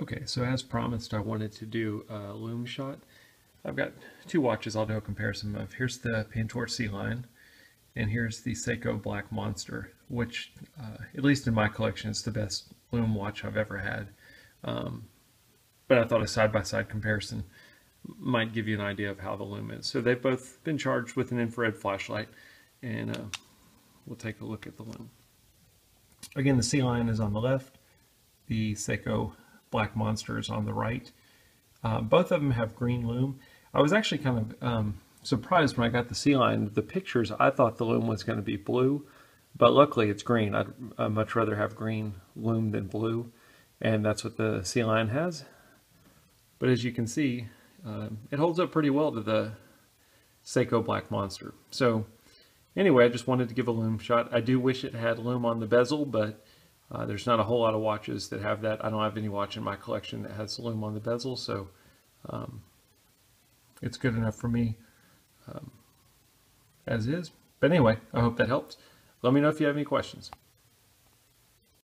Okay, so as promised, I wanted to do a lume shot. I've got two watches I'll do a comparison of. Here's the Pantor Sea Lion, and here's the Seiko Black Monster, which, uh, at least in my collection, is the best lume watch I've ever had. Um, but I thought a side-by-side -side comparison might give you an idea of how the lume is. So they've both been charged with an infrared flashlight, and uh, we'll take a look at the lume. Again, the Sea Lion is on the left, the Seiko Black Monsters on the right. Uh, both of them have green lume. I was actually kind of um, surprised when I got the Sea Lion. The pictures, I thought the lume was going to be blue, but luckily it's green. I'd, I'd much rather have green lume than blue, and that's what the Sea Lion has. But as you can see, um, it holds up pretty well to the Seiko Black Monster. So anyway, I just wanted to give a lume shot. I do wish it had lume on the bezel, but uh, there's not a whole lot of watches that have that. I don't have any watch in my collection that has lume on the bezel, so um, it's good enough for me um, as is. But anyway, I hope that helps. Let me know if you have any questions.